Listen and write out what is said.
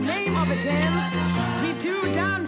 the name of a dance. We two down